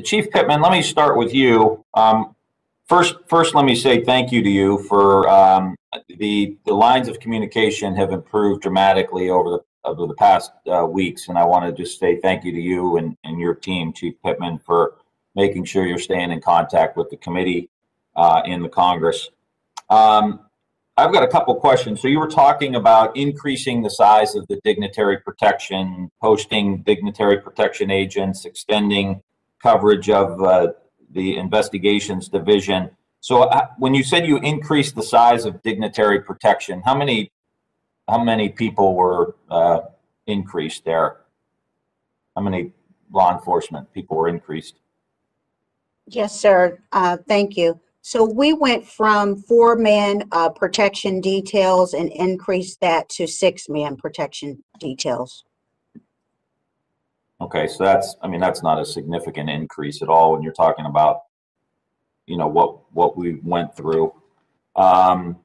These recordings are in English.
Chief Pittman, let me start with you. Um, first, first, let me say thank you to you for um, the the lines of communication have improved dramatically over the over the past uh, weeks, and I want to just say thank you to you and, and your team, Chief Pittman, for making sure you're staying in contact with the committee uh, in the Congress. Um, I've got a couple questions. So you were talking about increasing the size of the dignitary protection, posting dignitary protection agents, extending coverage of uh, the investigations division. So uh, when you said you increased the size of dignitary protection, how many how many people were uh, increased there? How many law enforcement people were increased? Yes, sir. Uh, thank you. So we went from four-man uh, protection details and increased that to six-man protection details. Okay, so that's, I mean, that's not a significant increase at all when you're talking about, you know, what, what we went through. Um,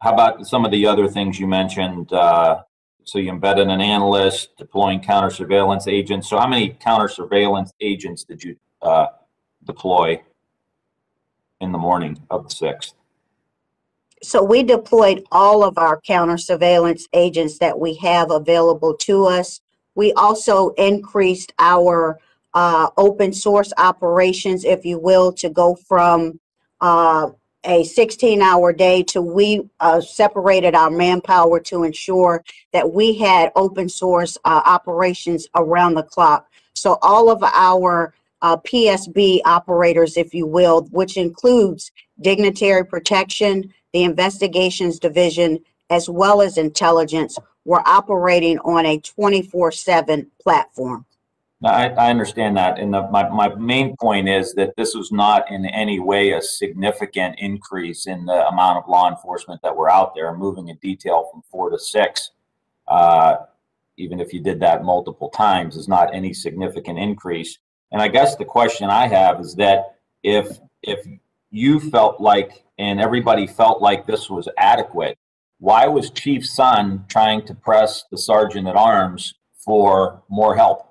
how about some of the other things you mentioned? Uh, so you embedded an analyst, deploying counter surveillance agents. So how many counter surveillance agents did you uh, deploy in the morning of the 6th? So we deployed all of our counter surveillance agents that we have available to us. We also increased our uh, open source operations, if you will, to go from uh, a 16 hour day to we uh, separated our manpower to ensure that we had open source uh, operations around the clock. So all of our uh, PSB operators, if you will, which includes dignitary protection, the investigations division, as well as intelligence, were operating on a 24 7 platform. I, I understand that. And the, my, my main point is that this was not in any way a significant increase in the amount of law enforcement that were out there, moving in detail from four to six. Uh, even if you did that multiple times, is not any significant increase. And I guess the question I have is that if if you felt like and everybody felt like this was adequate, why was Chief Sund trying to press the sergeant at arms for more help?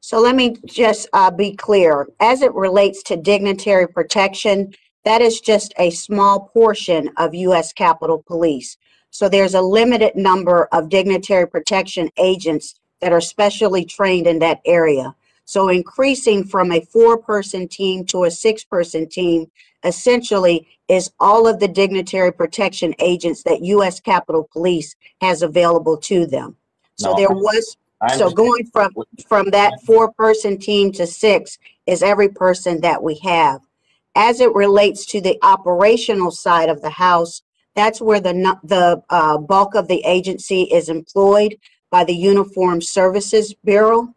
So let me just uh, be clear. As it relates to dignitary protection, that is just a small portion of U.S. Capitol Police. So there's a limited number of dignitary protection agents that are specially trained in that area. So increasing from a four-person team to a six-person team essentially is all of the dignitary protection agents that U.S. Capitol Police has available to them. So No, there was, so going from, from that four-person team to six is every person that we have. As it relates to the operational side of the house, that's where the, the uh, bulk of the agency is employed by the Uniform Services Bureau.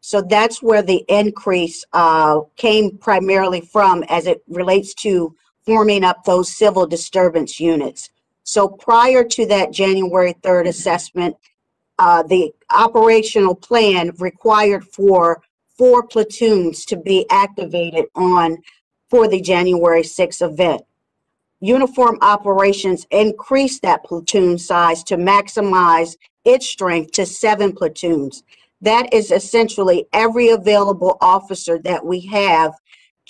So that's where the increase uh, came primarily from as it relates to forming up those civil disturbance units. So prior to that January 3rd assessment, uh, the operational plan required for four platoons to be activated on for the January 6th event. Uniform operations increased that platoon size to maximize its strength to seven platoons. That is essentially every available officer that we have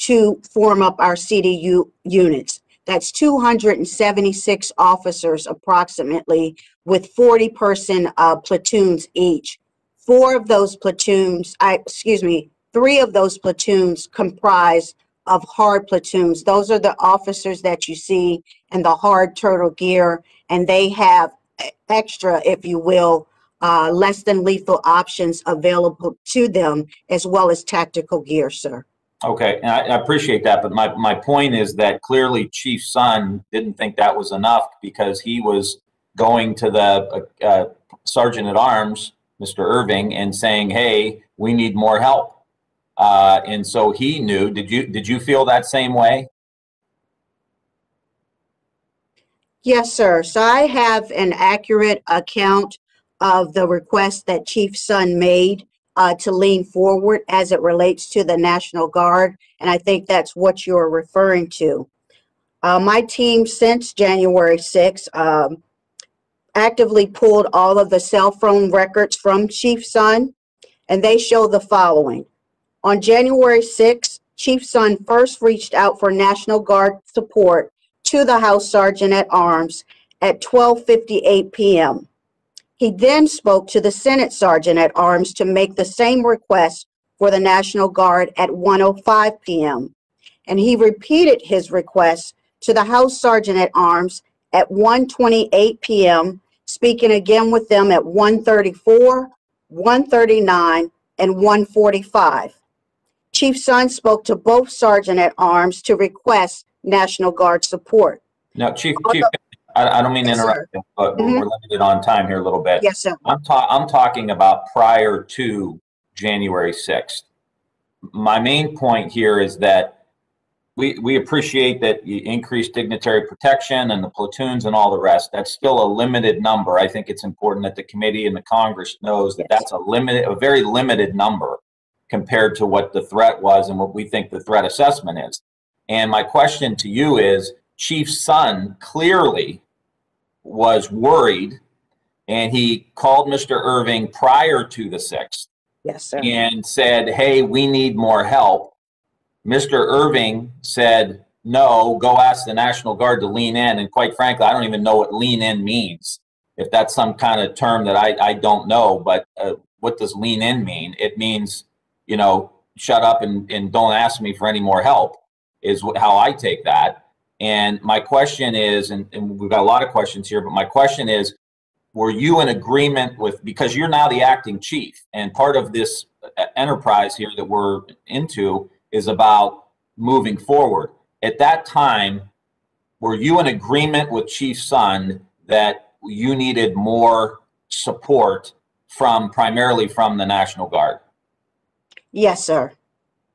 to form up our CDU units. That's 276 officers approximately with 40 person uh, platoons each. Four of those platoons, I, excuse me, three of those platoons comprise of hard platoons. Those are the officers that you see in the hard turtle gear, and they have extra, if you will, uh, less than lethal options available to them, as well as tactical gear, sir. Okay, and I, I appreciate that, but my, my point is that clearly Chief Sund didn't think that was enough because he was going to the uh, uh, Sergeant at Arms, Mr. Irving, and saying, "Hey, we need more help." Uh, and so he knew. Did you did you feel that same way? Yes, sir. So I have an accurate account of the request that Chief Sund made uh, to lean forward as it relates to the National Guard, and I think that's what you're referring to. Uh, my team since January 6th um, actively pulled all of the cell phone records from Chief Sund, and they show the following. On January 6, Chief Sund first reached out for National Guard support to the House Sergeant at Arms at 12:58 p.m. He then spoke to the Senate Sergeant at Arms to make the same request for the National Guard at 1:05 p.m. And he repeated his request to the House Sergeant at Arms at 1:28 p.m., speaking again with them at 1:34, 1:39, and 1:45. Chief Sund spoke to both Sergeant at Arms to request National Guard support. Now, Chief, Chief, I, I don't mean to Yes, interrupt you, but we're Mhm. we're limited on time here a little bit. Yes, sir. I'm ta- I'm talking about prior to January 6th. My main point here is that we, we appreciate that you increased dignitary protection and the platoons and all the rest. That's still a limited number. I think it's important that the committee and the Congress knows that Yes. that's a limited, a very limited number compared to what the threat was and what we think the threat assessment is. And my question to you is, Chief Sund clearly was worried and he called Mr. Irving prior to the 6th Yes, sir. and said, Hey, we need more help. Mr. Irving said, No, go ask the National Guard to lean in. And quite frankly, I don't even know what lean in means. If that's some kind of term that I, I don't know, but uh, what does lean in mean? It means, you know, shut up and, and don't ask me for any more help, is how I take that. And my question is, and, and we've got a lot of questions here, but my question is, were you in agreement with because you're now the acting chief and part of this uh, enterprise here that we're into is about moving forward at that time were you in agreement with chief Sund that you needed more support from primarily from the national guard Yes, sir.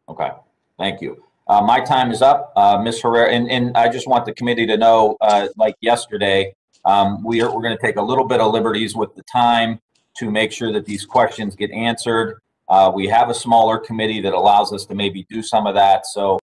Okay, thank you. Uh, my time is up, uh, Ms. Herrera, and, and I just want the committee to know, uh, like yesterday, um, we are, we're gonna take a little bit of liberties with the time to make sure that these questions get answered. Uh, we have a smaller committee that allows us to maybe do some of that, so